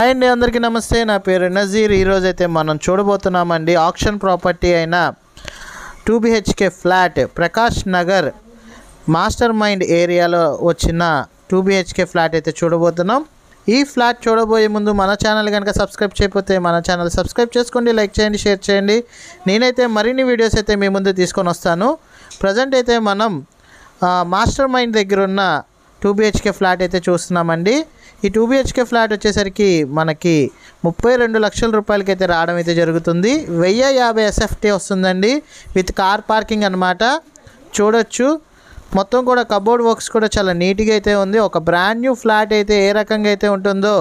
Hi అండి అందరికీ నమస్తే. నా పేరు నజీర్. ఈరోజు అయితే మనం చూడబోతున్నామండి ఆక్షన్ ప్రాపర్టీ అయిన two BHK flat Prakash Nagar master mind ఏరియాలో వచ్చిన టూ బిహెచ్కే ఫ్లాట్ అయితే చూడబోతున్నాం. ఈ ఫ్లాట్ చూడబోయే ముందు మన ఛానల్ కనుక సబ్స్క్రైబ్ చేయకపోతే మన ఛానల్ సబ్స్క్రైబ్ చేసుకోండి లైక్ చేయండి షేర్ చేయండి. నేనైతే మరిన్ని వీడియోస్ అయితే మీ ముందు తీసుకొని వస్తాను. ప్రజెంట్ అయితే మనం మాస్టర్ మైండ్ దగ్గర ఉన్న టూ బిహెచ్కే ఫ్లాట్ అయితే చూస్తున్నామండి. ఈ టూ బిహెచ్కే ఫ్లాట్ వచ్చేసరికి మనకి ముప్పై రెండు లక్షల రూపాయలకి అయితే రావడం అయితే జరుగుతుంది. వెయ్యి యాభై ఎస్ఎఫ్టీ వస్తుందండి. విత్ కార్ పార్కింగ్ అనమాట చూడొచ్చు. మొత్తం కూడా కబోర్డ్ వర్క్స్ కూడా చాలా నీట్గా అయితే ఉంది. ఒక బ్రాండ్ న్యూ ఫ్లాట్ అయితే ఏ రకంగా అయితే ఉంటుందో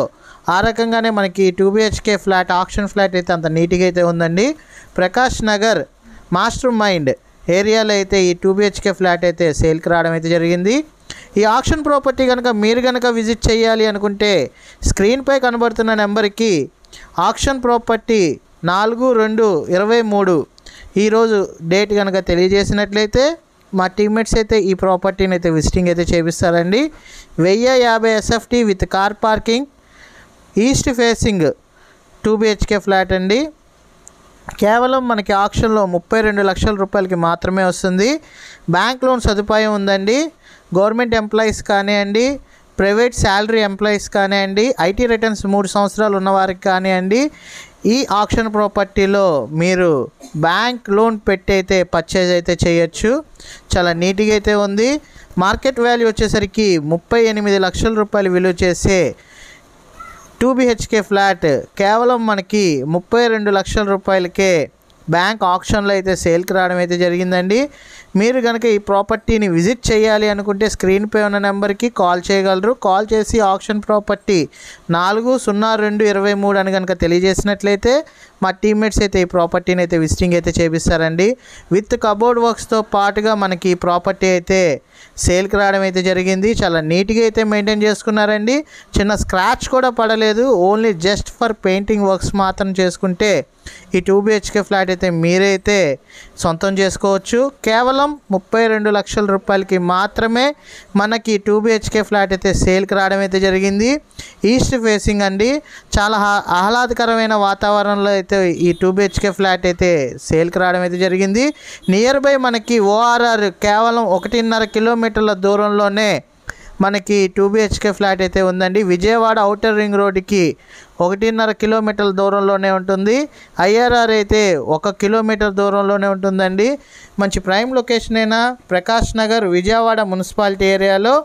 ఆ రకంగానే మనకి two BHK flat auction flat అయితే అంత నీట్గా అయితే ఉందండి. ప్రకాష్ నగర్ మాస్టర్ మైండ్ ఏరియాలో అయితే ఈ టూ బిహెచ్కే ఫ్లాట్ అయితే సేల్కి రావడం అయితే జరిగింది. ఈ ఆక్షన్ ప్రాపర్టీ కనుక మీరు కనుక విజిట్ చేయాలి అనుకుంటే స్క్రీన్పై కనబడుతున్న నెంబర్కి ఆక్షన్ ప్రాపర్టీ నాలుగు రెండు ఇరవై మూడు ఈరోజు డేట్ కనుక తెలియజేసినట్లయితే మా టీమ్మేట్స్ అయితే ఈ ప్రాపర్టీని అయితే విజిటింగ్ అయితే చేపిస్తారండి. వెయ్యి యాభై SFT with car parking east facing two BHK flat అండి. కేవలం మనకి ఆక్షన్లో ముప్పై రెండు లక్షల రూపాయలకి మాత్రమే వస్తుంది. బ్యాంక్ లోన్ సదుపాయం ఉందండి. గవర్నమెంట్ ఎంప్లాయీస్ కానివ్వండి ప్రైవేట్ శాలరీ ఎంప్లాయీస్ కానివ్వండి ఐటీ రిటర్న్స్ మూడు సంవత్సరాలు ఉన్నవారికి కానివ్వండి ఈ ఆక్షన్ ప్రాపర్టీలో మీరు బ్యాంక్ లోన్ పెట్టి అయితే పర్చేజ్ అయితే చేయొచ్చు. చాలా నీట్గా అయితే ఉంది. మార్కెట్ వాల్యూ వచ్చేసరికి ముప్పై ఎనిమిది లక్షల రూపాయలు విలువ చేసే టూ బిహెచ్కే ఫ్లాట్ కేవలం మనకి ముప్పై రెండు లక్షల రూపాయలకే బ్యాంక్ ఆప్షన్లో అయితే సేల్కి రావడం అయితే జరిగిందండి. మీరు కనుక ఈ ప్రాపర్టీని విజిట్ చేయాలి అనుకుంటే స్క్రీన్పై ఉన్న నెంబర్కి కాల్ చేయగలరు. కాల్ చేసి ఆప్షన్ ప్రాపర్టీ నాలుగు సున్నా రెండు ఇరవై మూడు అని కనుక తెలియజేసినట్లయితే మా టీమ్మేట్స్ అయితే ఈ ప్రాపర్టీని అయితే విజిటింగ్ అయితే చేపిస్తారండి. విత్ కబోర్డ్ వర్క్స్తో పాటుగా మనకి ఈ ప్రాపర్టీ అయితే సేల్కి రావడం అయితే జరిగింది. చాలా నీట్గా అయితే మెయింటైన్ చేసుకున్నారండి. చిన్న స్క్రాచ్ కూడా పడలేదు. Only just for painting works మాత్రం చేసుకుంటే ఈ టూ బిహెచ్కే ఫ్లాట్ అయితే మీరైతే సొంతం చేసుకోవచ్చు. కేవలం ముప్పై రెండు లక్షల రూపాయలకి మాత్రమే మనకి టూ బిహెచ్కే ఫ్లాట్ అయితే సేల్కి రావడం అయితే జరిగింది. ఈస్ట్ ఫేసింగ్ అండి. చాలా ఆహ్లాదకరమైన వాతావరణంలో అయితే ఈ టూ బిహెచ్కే ఫ్లాట్ అయితే సేల్కి రావడం అయితే జరిగింది. నియర్ బై మనకి ఓఆర్ఆర్ కేవలం ఒకటిన్నర కిలోమీటర్ల దూరంలోనే మనకి టూ బిహెచ్కే ఫ్లాట్ అయితే ఉందండి. విజయవాడ అవుటర్ రింగ్ రోడ్డుకి ఒకటిన్నర కిలోమీటర్ల దూరంలోనే ఉంటుంది. ఐఆర్ఆర్ అయితే ఒక కిలోమీటర్ దూరంలోనే ఉంటుందండి. మంచి ప్రైమ్ లొకేషన్ అయినా ప్రకాష్ నగర్ విజయవాడ మున్సిపాలిటీ ఏరియాలో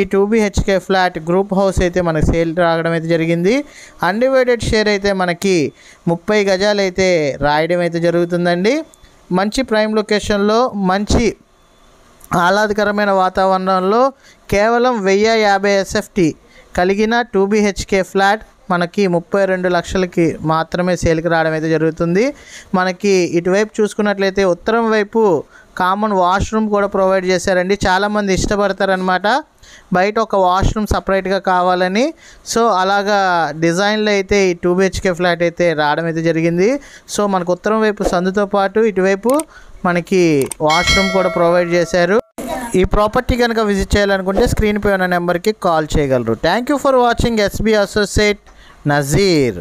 ఈ two BHK flat group house అయితే మనకి సేల్ రావడం అయితే జరిగింది. అన్డివైడెడ్ షేర్ అయితే మనకి ముప్పై గజాలు అయితే రాయడం అయితే జరుగుతుందండి. మంచి ప్రైమ్ లొకేషన్లో మంచి ఆహ్లాదకరమైన వాతావరణంలో కేవలం వెయ్యి యాభై ఎస్ఎఫ్టీ కలిగిన టూ బిహెచ్కే ఫ్లాట్ మనకి ముప్పై రెండు లక్షలకి మాత్రమే సేల్కి రావడం అయితే జరుగుతుంది. మనకి ఇటువైపు చూసుకున్నట్లయితే ఉత్తరం వైపు కామన్ వాష్రూమ్ కూడా ప్రొవైడ్ చేశారండి. చాలామంది ఇష్టపడతారనమాట బయట ఒక వాష్రూమ్ సపరేట్గా కావాలని. సో అలాగా డిజైన్లో అయితే ఈ టూ బిహెచ్కే ఫ్లాట్ అయితే రావడం అయితే జరిగింది. సో మనకు ఉత్తరం వైపు సందుతో పాటు ఇటువైపు మనకి వాష్రూమ్ కూడా ప్రొవైడ్ చేశారు. ఈ ప్రాపర్టీ కనుక విజిట్ చేయాలనుకుంటే స్క్రీన్ పై ఉన్న నెంబర్కి కాల్ చేయగలరు. Thank you for watching SB associate Nazeer